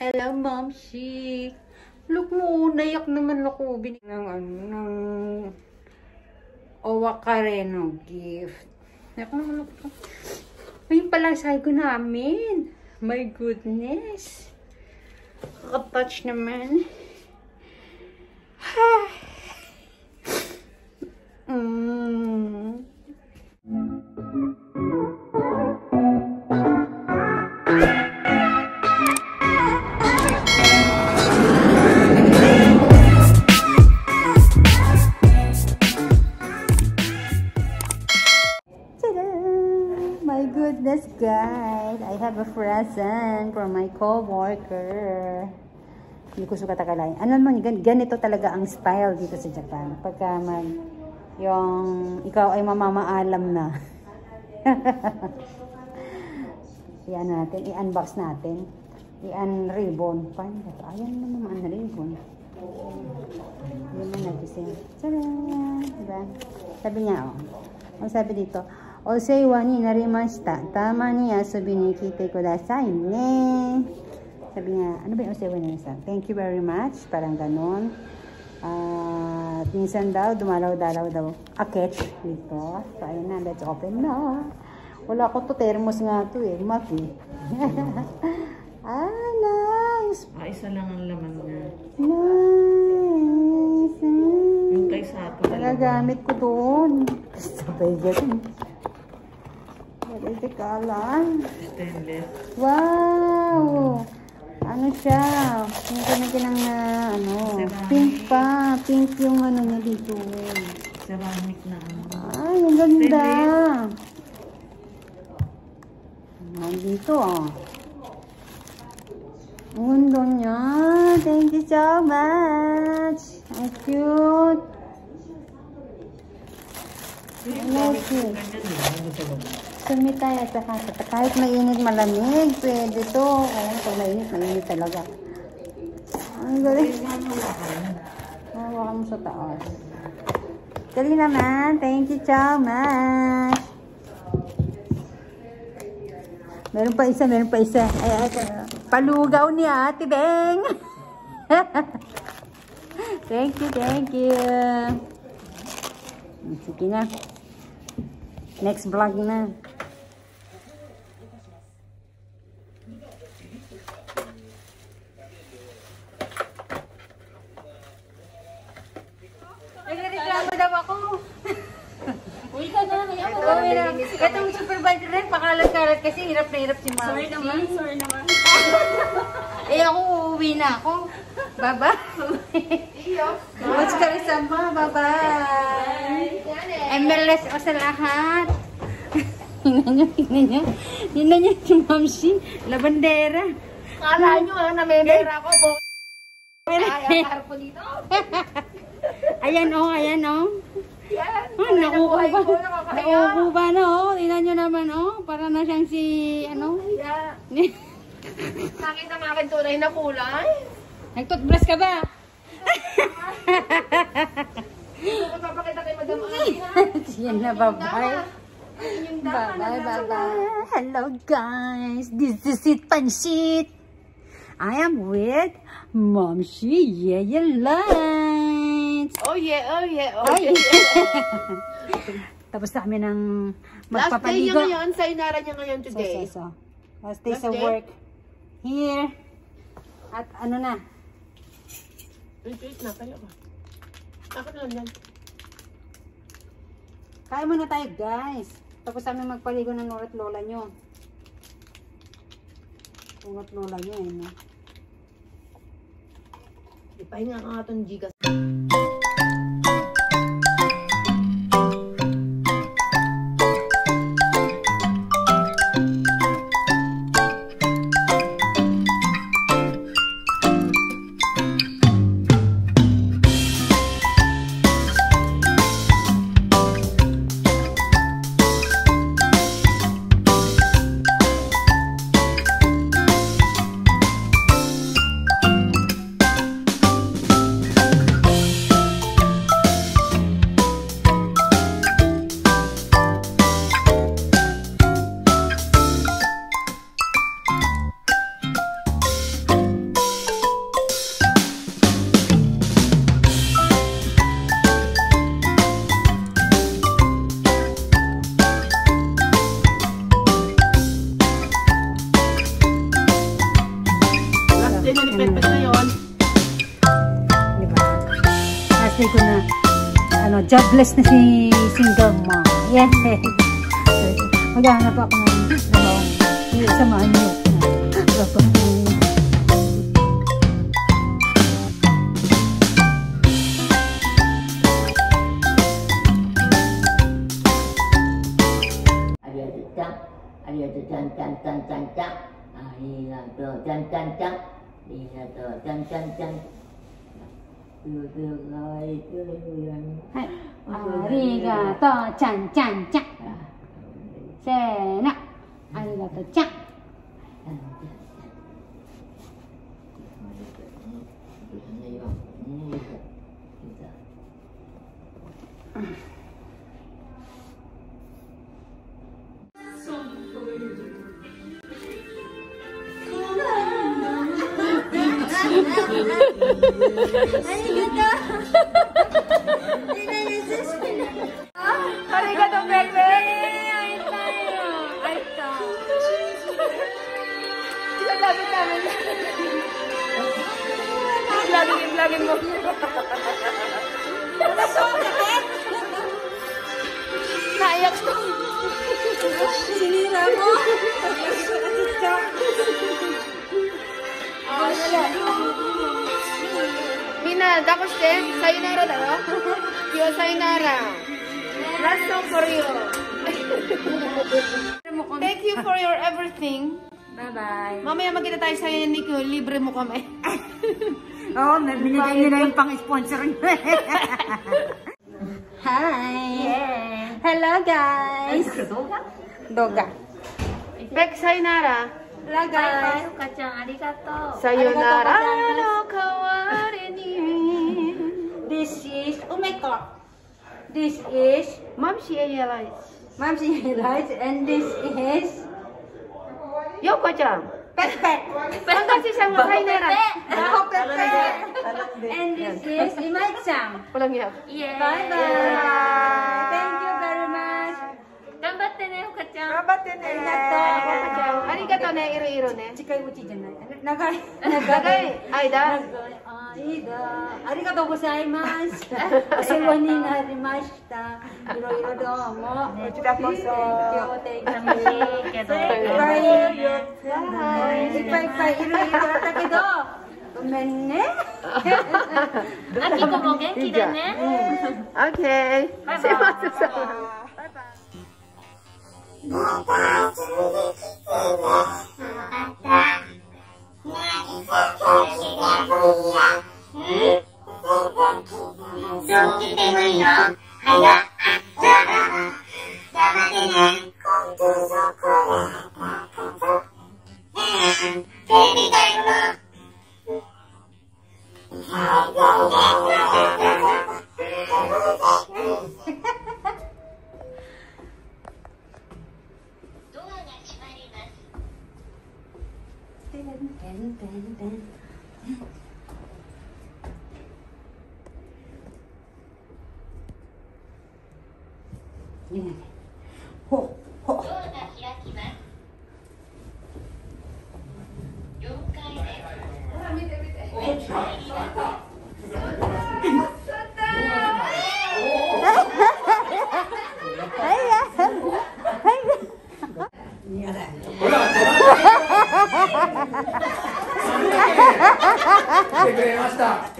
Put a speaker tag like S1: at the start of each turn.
S1: Hello, Mom Chic. Look mo, nayak naman ako. Bin ng ano, ng Owa Kareno gift. Nayak naman ako. Ayun pala sa ko namin. My goodness. Kakatouch naman. Guys. I have a present for my co-worker. Hindi ko sukat akalain. Ano gan- ganito talaga ang style dito sa Japan. Pagka mag, yung ikaw ay mamamaalam na. Iyan natin, i-unbox natin. I-unribbon. Paano ito? Ayan na naman ang ribbon. Yun na natin. Tada! Diba? Sabi niya, oh. Ang sabi dito, Oseiwa ni narimashita. Tama ni asubi ni kite kudasai ne. Sabi niya, ano ba yung oseiwa niya isa? Thank you very much. Parang ganon. At minsan daw, dumalaw-dalaw daw. A catch dito. So, ayun na. Let's open na. Wala ko to. Thermos nga to eh. Maki. ah, nice.
S2: Ah, isa lang ang laman niya.
S1: Nice.
S2: Yung kay Sato.
S1: Nagagamit ko doon. Sabay dyan. Color?
S2: Stainless.
S1: Wow! Ano siya? Yung ganyan ng uh, ano,
S2: Ceramic.
S1: pink pa. Pink yung ano niya dito.
S2: Ceramic na ano.
S1: Ay, ang ganda. Nandito ah. Ang ganda niya. Thank you so much. Ang cute. I like it.
S2: Ganyan lang. Ano sa baba?
S1: Sumi tayo sa kasa. Kahit mainit malamig, pwede to. Kaya pag mainit, mainit talaga. Ang galing. Hawakan mo sa taas. Dali naman. Thank you so much. Meron pa isa, meron pa isa. Ay, ay. Palugaw ni Ate Beng. thank you, thank you. Sige na. Next vlog na. Nagreklamo daw ako.
S3: Uy ka na, kaya ako.
S1: Uwi na. Supervisor rin, pakalat-kalat kasi hirap na hirap si Mami.
S3: Sorry naman, sorry naman.
S1: Eh ako, uuwi na ako. Baba. Watch ka rin sama. Bye-bye. MLS o sa lahat. Tingnan nyo, tingnan nyo. Tingnan nyo si Mamsi. Labandera.
S3: Kala nyo, ah, namemera. Bo Kaya ko dito.
S1: Ayan oh, ayan oh.
S3: Yan.
S1: Oh, nauupo
S3: buhay
S1: ba?
S3: ko, nakakaya.
S1: Nauupo ba na oh? Tingnan nyo naman oh. Para na siyang si, ano?
S3: Yeah. Nakita mo akin tunay na kulay.
S1: Nag-toothbrush ka ba?
S3: Gusto ko papakita kay Madam Alina.
S1: Yan na, bye-bye. Bye bye bye bye. Hello guys, this is it pansit. I am with Mom Shi Yaya Lights.
S3: Oh yeah, oh yeah, oh
S1: Ay.
S3: yeah.
S1: Tapos na kami ng
S3: Last day niya
S1: magpapaligo.
S3: ngayon, sayonara niya ngayon
S1: So,
S3: today.
S1: so, so. Last day
S3: Last
S1: sa
S3: day?
S1: work. Here. At ano na,
S3: Wait, wait na, kaya ba? Akin lang yan.
S1: Kaya muna tayo guys. Tapos kami magpaligo ng urat lola nyo. Urat lola nyo eh. No?
S3: Ipahinga nga itong gigas.
S1: Ah, jobless na si single mom. Yes. Maghanap ako ng dalawang samahan niyo. Bye-bye.
S3: Arigato-chan, arigato-chan-chan-chan-chan-chan, arigato-chan-chan-chan, arigato-chan-chan-chan. Tutuloy, tuloy.
S1: はい。ありが được rồi chưa huyền arigato chẳng chẳng chẳng xe nặng.
S3: Arigato chẳng Hãy Sinasabi namin. Vlogin, vlogin mo. Naiyak ko. Sinira mo. Ah, wala. Mina, tapos din, sayonara na, no? Yo, sayonara. Last song for you. Thank you for your everything.
S1: Bye-bye.
S3: Mamaya magkita tayo sa Nico. Libre mo kami.
S1: Oo, oh, binigay nila yung pang-sponsor Hi! Yeah. Hello, guys! Doga?
S3: Doga. Back, sayonara.
S1: Hello, guys!
S4: Bye, Kacang. Arigato.
S3: Sayonara. Ano, kawari ni.
S1: This is oh Umeko. This is...
S3: Mom's Yellow
S1: Lights. Mom's And this is...
S3: Yoko-chan.
S1: Pepe.
S3: Ang kasi siyang sayonara.
S1: Ako Pepe. And this is Imai-chan.
S3: Walang yak.
S4: イエーイ。
S1: Bye-bye. Thank you very much.
S4: 頑張ってね、ゆかちゃん。
S3: Yoko-chan. Arigato ne, iro-iro ne.
S1: 近いうちじゃない。長い。
S3: Bagay, Aida.
S1: あいいだ。ありがとうございま Hi. Ipay-pay. Ilo-ilo da kedo. ごめんね。あきこも元気だね。オッケー。バ
S4: イバイ。バイ
S1: バイ。また遊びに来てね。また。何さ、調子でぶりや。うん。全然気
S4: 分いいよ。はや。ほう
S3: てくれました。